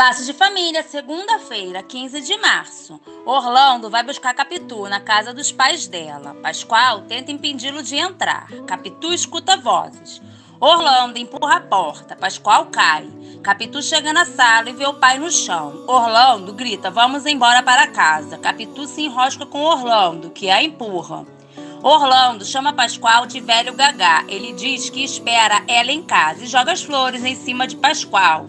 Laços de família, segunda-feira, 15 de março. Orlando vai buscar Capitu na casa dos pais dela. Pascoal tenta impedi-lo de entrar. Capitu escuta vozes. Orlando empurra a porta. Pascoal cai. Capitu chega na sala e vê o pai no chão. Orlando grita: Vamos embora para casa. Capitu se enrosca com Orlando, que a empurra. Orlando chama Pascoal de velho gagá. Ele diz que espera ela em casa e joga as flores em cima de Pascoal.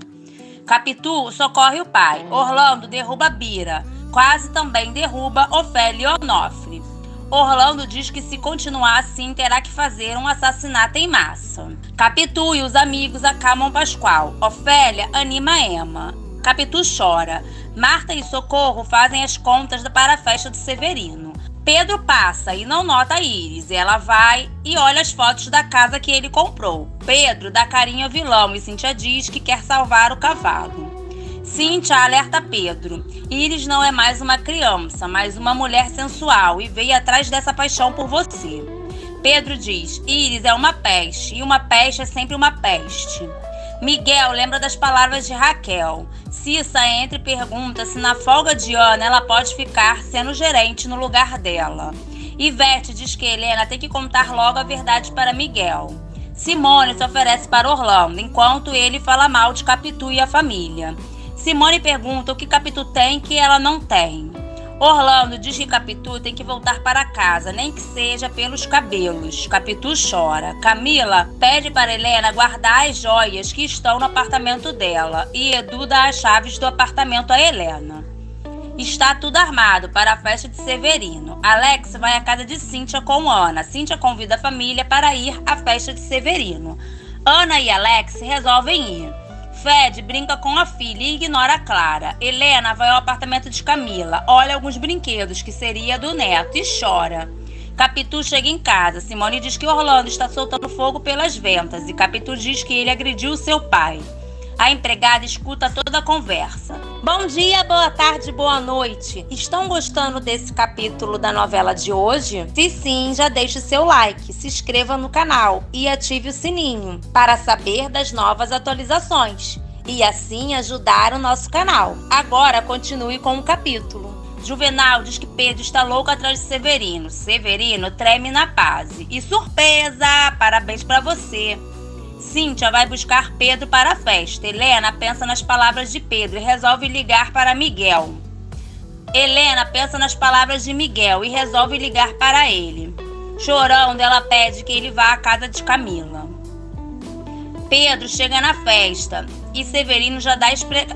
Capitu socorre o pai. Orlando derruba Bira. Quase também derruba Ofélia Onofre. Orlando diz que se continuar assim terá que fazer um assassinato em massa. Capitu e os amigos acalmam Pascoal. Ofélia anima Emma. Capitu chora. Marta e Socorro fazem as contas para a festa de Severino. Pedro passa e não nota Iris. Ela vai e olha as fotos da casa que ele comprou. Pedro dá carinho ao vilão e Cintia diz que quer salvar o cavalo. Cintia alerta Pedro. Iris não é mais uma criança, mas uma mulher sensual e veio atrás dessa paixão por você. Pedro diz: Iris é uma peste e uma peste é sempre uma peste. Miguel lembra das palavras de Raquel. Cissa entra e pergunta se na folga de Ana ela pode ficar sendo gerente no lugar dela. Ivete diz que Helena tem que contar logo a verdade para Miguel. Simone se oferece para Orlando, enquanto ele fala mal de Capitu e a família. Simone pergunta o que Capitu tem que ela não tem. Orlando diz que Capitu tem que voltar para casa, nem que seja pelos cabelos. Capitu chora. Camila pede para Helena guardar as joias que estão no apartamento dela e Edu dá as chaves do apartamento a Helena. Está tudo armado para a festa de Severino. Alex vai à casa de Cíntia com Ana. Cíntia convida a família para ir à festa de Severino. Ana e Alex resolvem ir. Fred brinca com a filha e ignora a Clara. Helena vai ao apartamento de Camila, olha alguns brinquedos que seria do neto e chora. Capitu chega em casa. Simone diz que Orlando está soltando fogo pelas ventas e Capitu diz que ele agrediu seu pai. A empregada escuta toda a conversa. Bom dia, boa tarde, boa noite. Estão gostando desse capítulo da novela de hoje? Se sim, já deixe seu like, se inscreva no canal e ative o sininho para saber das novas atualizações e assim ajudar o nosso canal. Agora continue com o capítulo. Juvenal diz que Pedro está louco atrás de Severino. Severino treme na paz. E surpresa! Parabéns para você! Cíntia vai buscar Pedro para a festa. Helena pensa nas palavras de Pedro e resolve ligar para Miguel. Helena pensa nas palavras de Miguel e resolve ligar para ele. Chorando, ela pede que ele vá à casa de Camila. Pedro chega na festa e Severino já dá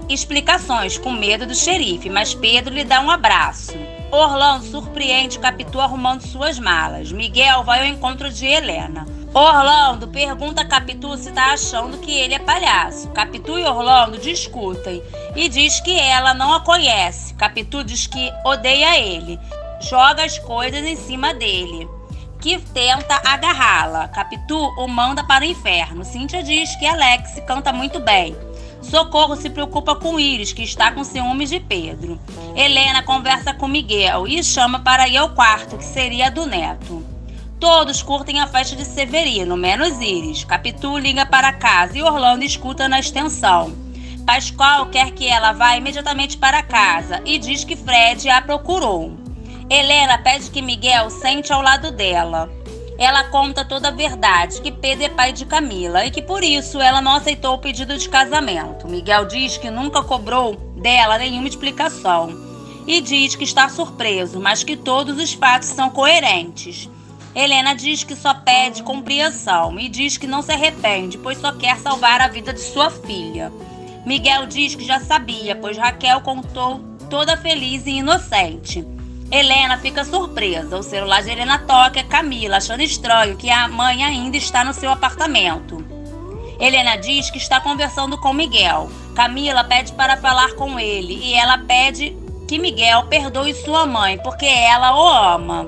explicações, com medo do xerife, mas Pedro lhe dá um abraço. Orlando surpreende Capitu arrumando suas malas. Miguel vai ao encontro de Helena. Orlando pergunta a Capitu se está achando que ele é palhaço. Capitu e Orlando discutem e diz que ela não a conhece. Capitu diz que odeia ele, joga as coisas em cima dele, que tenta agarrá-la. Capitu o manda para o inferno. Cíntia diz que Alex canta muito bem. Socorro se preocupa com Iris, que está com ciúmes de Pedro. Helena conversa com Miguel e chama para ir ao quarto, que seria do neto. Todos curtem a festa de Severino, menos Iris. Capitu liga para casa e Orlando escuta na extensão. Pascoal quer que ela vá imediatamente para casa e diz que Fred a procurou. Helena pede que Miguel sente ao lado dela. Ela conta toda a verdade, que Pedro é pai de Camila e que por isso ela não aceitou o pedido de casamento. Miguel diz que nunca cobrou dela nenhuma explicação e diz que está surpreso, mas que todos os fatos são coerentes. Helena diz que só pede compreensão e diz que não se arrepende, pois só quer salvar a vida de sua filha. Miguel diz que já sabia, pois Raquel contou toda feliz e inocente. Helena fica surpresa. O celular de Helena toca é Camila, achando estranho que a mãe ainda está no seu apartamento. Helena diz que está conversando com Miguel. Camila pede para falar com ele e ela pede que Miguel perdoe sua mãe, porque ela o ama.